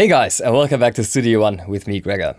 Hey guys, and welcome back to Studio One with me, Gregor.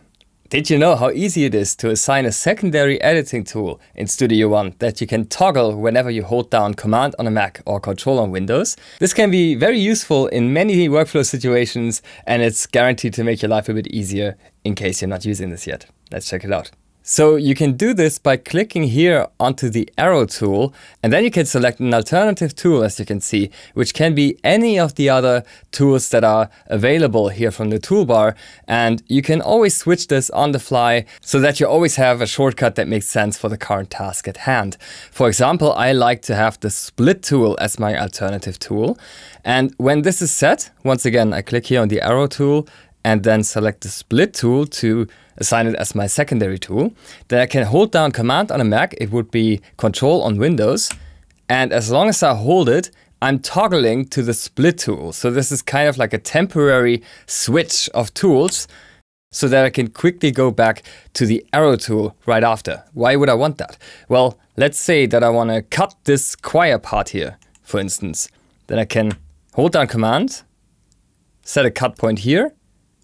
Did you know how easy it is to assign a secondary editing tool in Studio One that you can toggle whenever you hold down Command on a Mac or Control on Windows? This can be very useful in many workflow situations and it's guaranteed to make your life a bit easier in case you're not using this yet. Let's check it out. So you can do this by clicking here onto the arrow tool and then you can select an alternative tool as you can see, which can be any of the other tools that are available here from the toolbar. And you can always switch this on the fly so that you always have a shortcut that makes sense for the current task at hand. For example, I like to have the split tool as my alternative tool. And when this is set, once again, I click here on the arrow tool and then select the split tool to assign it as my secondary tool. Then I can hold down command on a Mac, it would be control on Windows. And as long as I hold it, I'm toggling to the split tool. So this is kind of like a temporary switch of tools so that I can quickly go back to the arrow tool right after. Why would I want that? Well, let's say that I want to cut this choir part here, for instance. Then I can hold down command, set a cut point here,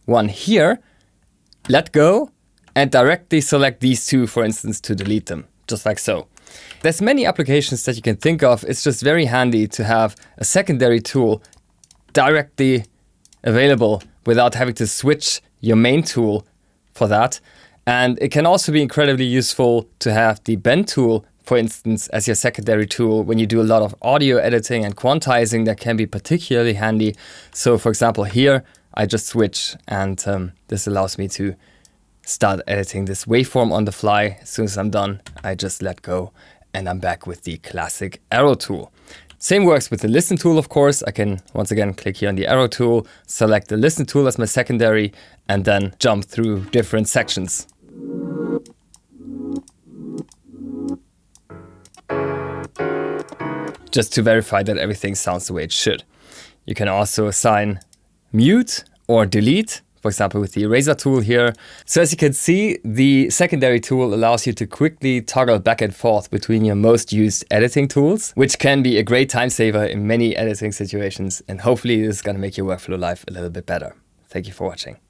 one here, let go, and directly select these two, for instance, to delete them, just like so. There's many applications that you can think of. It's just very handy to have a secondary tool directly available without having to switch your main tool for that. And it can also be incredibly useful to have the bend tool, for instance, as your secondary tool when you do a lot of audio editing and quantizing that can be particularly handy. So for example, here I just switch and um, this allows me to start editing this waveform on the fly. As soon as I'm done, I just let go and I'm back with the classic arrow tool. Same works with the listen tool, of course. I can once again click here on the arrow tool, select the listen tool as my secondary, and then jump through different sections. Just to verify that everything sounds the way it should. You can also assign mute or delete, for example, with the eraser tool here. So as you can see, the secondary tool allows you to quickly toggle back and forth between your most used editing tools, which can be a great time saver in many editing situations. And hopefully this is going to make your workflow life a little bit better. Thank you for watching.